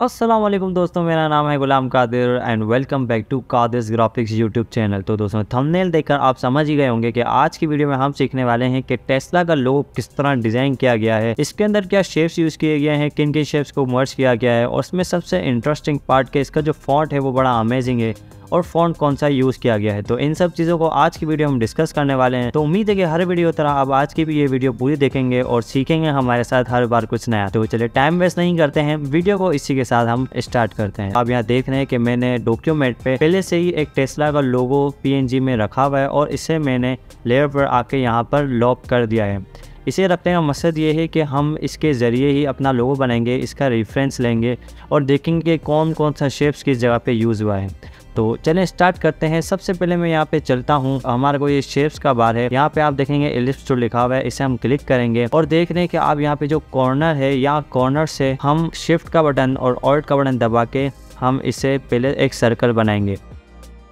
असलम दोस्तों, मेरा नाम है Ghulam Qadir and welcome back to Qadir graphics YouTube channel तो दोस्तों थंबनेल देखकर आप समझ ही गए होंगे कि आज की वीडियो में हम सीखने वाले हैं कि टेस्ला का लोगो किस तरह डिज़ाइन किया गया है, इसके अंदर क्या शेप्स यूज़ किए गए हैं किन किन शेप्स को मर्ज किया गया है, और उसमें सबसे इंटरेस्टिंग पार्ट के इसका जो फॉन्ट है वो बड़ा अमेजिंग है। और फ़ॉन्ट कौन सा यूज़ किया गया है। तो इन सब चीज़ों को आज की वीडियो हम डिस्कस करने वाले हैं। तो उम्मीद है कि हर वीडियो तरह आप आज की भी ये वीडियो पूरी देखेंगे और सीखेंगे हमारे साथ हर बार कुछ नया। तो चलिए टाइम वेस्ट नहीं करते हैं। वीडियो को इसी के साथ हम स्टार्ट करते हैं। आप यहाँ देख रहे हैं कि मैंने डॉक्यूमेंट पे पहले से ही एक टेस्ला का लोगो PNG में रखा हुआ है और इसे मैंने लेयर पर आके यहाँ पर लॉक कर दिया है। इसे रखने का मकसद ये है कि हम इसके ज़रिए ही अपना लोगो बनाएँगे, इसका रेफरेंस लेंगे और देखेंगे कौन कौन सा शेप्स किस जगह पे यूज़ हुआ है। तो चलें स्टार्ट करते हैं। सबसे पहले मैं यहाँ पे चलता हूँ। हमारे को ये शेप्स का बार है। यहाँ पे आप देखेंगे एलिप्स जो लिखा हुआ है। इसे हम क्लिक करेंगे और देख रहे हैं कि आप यहाँ पे जो कॉर्नर है या कॉर्नर से हम शिफ्ट का बटन और ऑल्ट का बटन दबा के हम इसे पहले एक सर्कल बनाएँगे।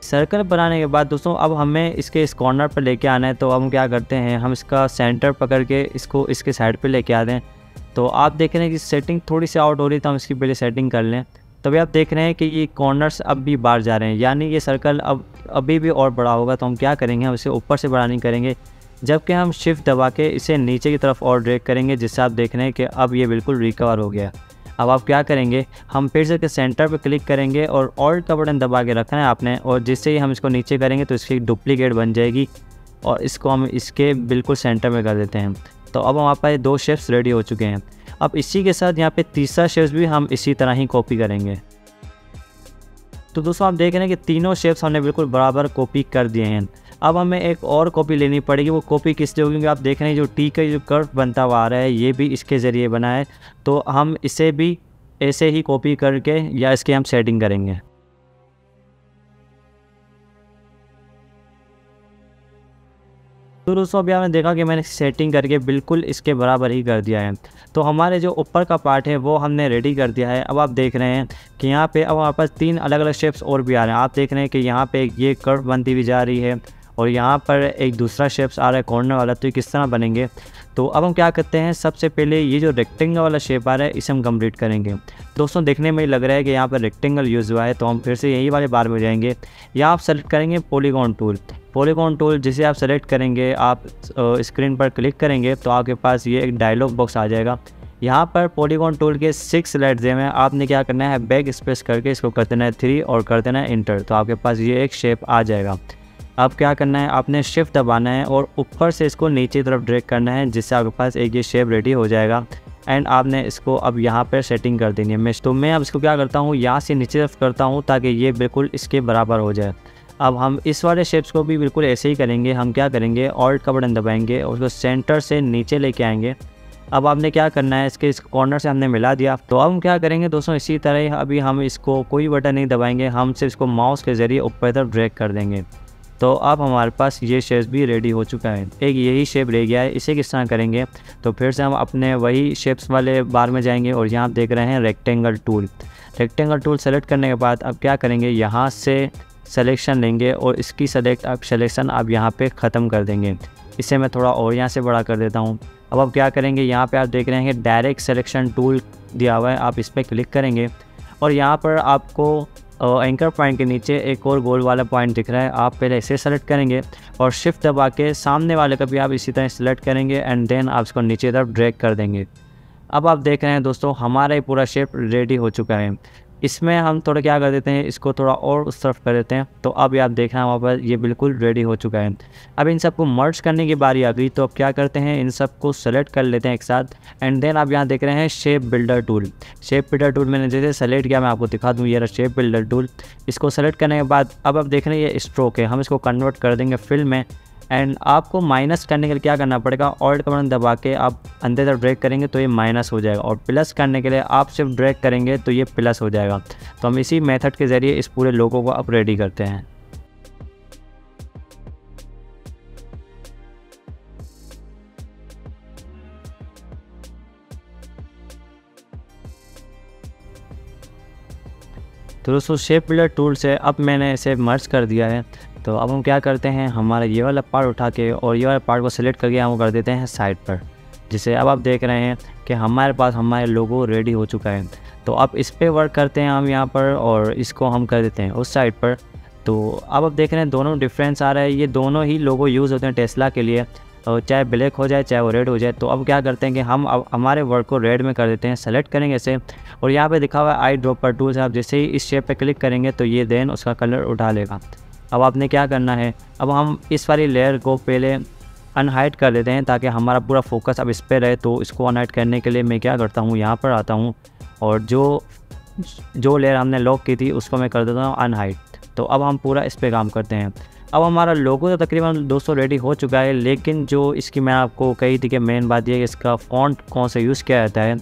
सर्कल बनाने के बाद दोस्तों, अब हमें इसके इस कॉर्नर पर लेके आना है। तो हम क्या करते हैं, हम इसका सेंटर पकड़ के इसको इसके साइड पर लेके आ दें तो आप देख रहे हैं कि सेटिंग थोड़ी सी आउट हो रही तो हम इसकी पहले सेटिंग कर लें। तभी आप देख रहे हैं कि ये कॉर्नर्स अब भी बाहर जा रहे हैं। यानी ये सर्कल अब, अभी भी और बड़ा होगा तो हम क्या करेंगे? हम इसे ऊपर से बड़ा नहीं करेंगे, जबकि हम शिफ्ट दबा के इसे नीचे की तरफ़ और ड्रैग करेंगे, जिससे आप देख रहे हैं कि अब ये बिल्कुल रिकवर हो गया। अब आप क्या करेंगे? हम फिर से सेंटर पर क्लिक करेंगे और ऑल्ट का बटन दबा के रखना है आपने, और जिससे ही हम इसको नीचे करेंगे तो इसकी डुप्लीकेट बन जाएगी और इसको हम इसके बिल्कुल सेंटर में कर देते हैं। तो अब हमारे पास दो शेप्स रेडी हो चुके हैं। अब इसी के साथ यहाँ पे तीसरा शेप्स भी हम इसी तरह ही कॉपी करेंगे। तो दोस्तों, आप देख रहे हैं कि तीनों शेप्स हमने बिल्कुल बराबर कॉपी कर दिए हैं। अब हमें एक और कॉपी लेनी पड़ेगी, वो कॉपी किस लिए होगी? क्योंकि आप देख रहे हैं जो टी का जो कर्व बनता हुआ आ रहा है, ये भी इसके ज़रिए बना है। तो हम इसे भी ऐसे ही कॉपी करके या इसके हम सेटिंग करेंगे। तो दोस्तों, अभी आपने देखा कि मैंने सेटिंग करके बिल्कुल इसके बराबर ही कर दिया है। तो हमारे जो ऊपर का पार्ट है, वो हमने रेडी कर दिया है। अब आप देख रहे हैं कि यहाँ पे अब हमारे पास तीन अलग अलग शेप्स और भी आ रहे हैं। आप देख रहे हैं कि यहाँ पे ये कर्व बनती हुई जा रही है। और यहाँ पर एक दूसरा शेप्स आ रहा है कॉर्नर वाला। तो ये किस तरह बनेंगे? तो अब हम क्या करते हैं? सबसे पहले ये जो रेक्टेंगल वाला शेप आ रहा है, इसे हम कंप्लीट करेंगे। दोस्तों, देखने में लग रहा है कि यहाँ पर रेक्टेंगल यूज़ हुआ है तो हम फिर से यही वाले बार में जाएँगे। या आप सेलेक्ट करेंगे पोलीगॉन टूल पोलीगॉन टूल जिसे आप सेलेक्ट करेंगे, आप स्क्रीन पर क्लिक करेंगे तो आपके पास ये एक डायलॉग बॉक्स आ जाएगा। यहाँ पर पोलीगॉन टूल के सिक्स लाइट दे में आपने क्या करना है? बैक स्पेस करके इसको कर देना है थ्री और कर देना है इंटर तो आपके पास ये एक शेप आ जाएगा। अब क्या करना है? आपने शिफ्ट दबाना है और ऊपर से इसको नीचे तरफ़ ड्रैग करना है, जिससे आपके पास एक ये शेप रेडी हो जाएगा। एंड आपने इसको अब यहाँ पर सेटिंग कर देनी है मैं तो मैं अब इसको क्या करता हूँ? यहाँ से नीचे तरफ़ करता हूँ ताकि ये बिल्कुल इसके बराबर हो जाए। अब हम इस वाले शेप्स को भी बिल्कुल ऐसे ही करेंगे। हम क्या करेंगे? ऑल्ट का बटन दबाएँगे और उसको सेंटर से नीचे लेके आएँगे। अब आपने क्या करना है? इसके इस कॉर्नर से हमने मिला दिया। तो अब हम क्या करेंगे दोस्तों? इसी तरह अभी हम इसको कोई बटन नहीं दबाएँगे। हम सिर्फ़ इसको माउस के ज़रिए ऊपर तरफ़ ड्रैग कर देंगे। तो अब हमारे पास ये शेप भी रेडी हो चुका है। एक यही शेप रह गया है, इसे किस तरह करेंगे? तो फिर से हम अपने वही शेप्स वाले बार में जाएँगे और यहाँ आप देख रहे हैं rectangle tool rectangle tool select करने के बाद अब क्या करेंगे? यहाँ से सेलेक्शन लेंगे और इसकी सेलेक्ट अब सेलेक्शन आप यहाँ पे ख़त्म कर देंगे। इसे मैं थोड़ा और यहाँ से बड़ा कर देता हूँ। अब आप क्या करेंगे? यहाँ पे आप देख रहे हैं डायरेक्ट सेलेक्शन टूल दिया हुआ है, आप इस पर क्लिक करेंगे और यहाँ पर आपको एंकर पॉइंट के नीचे एक और गोल वाला पॉइंट दिख रहा है। आप पहले इसे सेलेक्ट करेंगे और शिफ्ट दबा के सामने वाले का भी आप इसी तरह सेलेक्ट करेंगे एंड देन आप इसको नीचे तरफ़ ड्रैग कर देंगे। अब आप देख रहे हैं दोस्तों, हमारा ही पूरा शेप रेडी हो चुका है। इसमें हम थोड़ा क्या कर देते हैं, इसको थोड़ा और उस तरफ़ कर देते हैं। तो अब आप देख रहे हैं, वहाँ पर ये बिल्कुल रेडी हो चुका है। अब इन सबको मर्ज करने की बारी आ गई तो अब क्या करते हैं, इन सबको सेलेक्ट कर लेते हैं एक साथ। एंड देन आप यहाँ देख रहे हैं shape builder tool shape builder tool मैंने जैसे सेलेक्ट किया, मैं आपको दिखा दूँ, ये रहा शेप बिल्डर टूल इसको सेलेक्ट करने के बाद, अब आप देख रहे हैं ये स्ट्रोक है। हम इसको कन्वर्ट कर देंगे फ़िल्म में। एंड आपको माइनस करने के लिए क्या करना पड़ेगा? ऑल्ट का बटन दबा के आप अंदर तक ड्रैग करेंगे तो ये माइनस हो जाएगा। और प्लस करने के लिए आप सिर्फ़ ड्रैग करेंगे तो ये प्लस हो जाएगा। तो हम इसी मेथड के ज़रिए इस पूरे लोगों को आप रेडी करते हैं। तो दोस्तों शेप बिल्डर टूल से अब मैंने इसे मर्ज कर दिया है। तो अब हम क्या करते हैं, हमारा ये वाला पार्ट उठा के और ये वाला पार्ट को सिलेक्ट करके हम कर देते हैं साइड पर। जिसे अब आप देख रहे हैं कि हमारे पास हमारे लोगो रेडी हो चुका है। तो अब इस पर वर्क करते हैं हम यहाँ पर और इसको हम कर देते हैं उस साइड पर। तो अब आप देख रहे हैं दोनों डिफरेंस आ रहा है। ये दोनों ही लोगो यूज़ होते हैं टेस्ला के लिए। और चाहे ब्लैक हो जाए, चाहे वो रेड हो जाए तो अब क्या करते हैं कि हम अब हमारे वर्ड को रेड में कर देते हैं, सेलेक्ट करेंगे इसे, और यहाँ पे दिखा हुआ है आई ड्रॉप पर टूल से आप जैसे ही इस शेप पे क्लिक करेंगे तो ये देन उसका कलर उठा लेगा। अब आपने क्या करना है, अब हम इस वाली लेयर को पहले अनहाइड कर देते हैं ताकि हमारा पूरा फोकस अब इस पर रहे तो इसको अनहाइड करने के लिए मैं क्या करता हूँ, यहाँ पर आता हूँ, और जो जो लेयर हमने लॉक की थी, उसको मैं कर देता हूँ अनहाइड तो अब हम पूरा इस पर काम करते हैं। अब हमारा लोगो तो तकरीबन 200 रेडी हो चुका है, लेकिन जो इसकी मैं आपको कही थी कि मेन बात यह कि इसका फ़ॉन्ट कौन सा यूज़ किया जाता है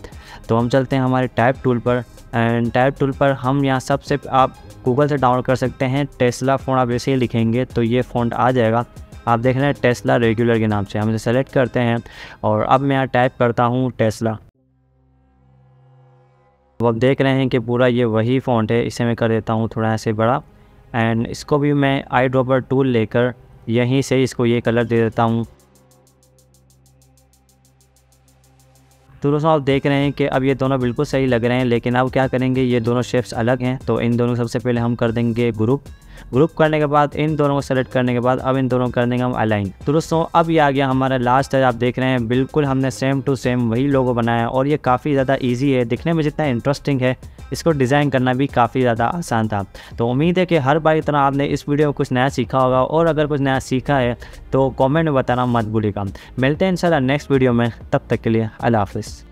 तो हम चलते हैं हमारे टाइप टूल पर। एंड टाइप टूल पर हम यहाँ सबसे आप गूगल से डाउनलोड कर सकते हैं टेस्ला फ़ोन आप ऐसे ही लिखेंगे तो ये फ़ॉन्ट आ जाएगा। आप देख रहे हैं टेस्ला रेगुलर के नाम से, हम इसे सेलेक्ट करते हैं और अब मैं यहाँ टाइप करता हूँ टेस्ला अब देख रहे हैं कि पूरा ये वही फ़ॉन्ट है, इसे मैं कर देता हूँ थोड़ा ऐसे बड़ा। एंड इसको भी मैं आई ड्रॉपर टूल लेकर यहीं से इसको ये कलर दे देता हूँ। तो दोस्तों, आप देख रहे हैं कि अब ये दोनों बिल्कुल सही लग रहे हैं, लेकिन अब क्या करेंगे? ये दोनों शेप्स अलग हैं तो इन दोनों सबसे पहले हम कर देंगे ग्रुप ग्रुप करने के बाद, इन दोनों को सेलेक्ट करने के बाद, अब इन दोनों कर देंगे हम अलाइन तो दोस्तों, अब ये आ गया हमारा लास्ट है, आप देख रहे हैं, बिल्कुल हमने सेम टू सेम वही लोगो बनाया और ये काफ़ी ज़्यादा ईजी है। दिखने में जितना इंटरेस्टिंग है, इसको डिज़ाइन करना भी काफ़ी ज़्यादा आसान था। तो उम्मीद है कि हर बार इतना आपने इस वीडियो में कुछ नया सीखा होगा और अगर कुछ नया सीखा है तो कॉमेंट में बताना मत भूलिएगा। मिलते हैं इंशाल्लाह नेक्स्ट वीडियो में, तब तक के लिए अल्लाह हाफिज़।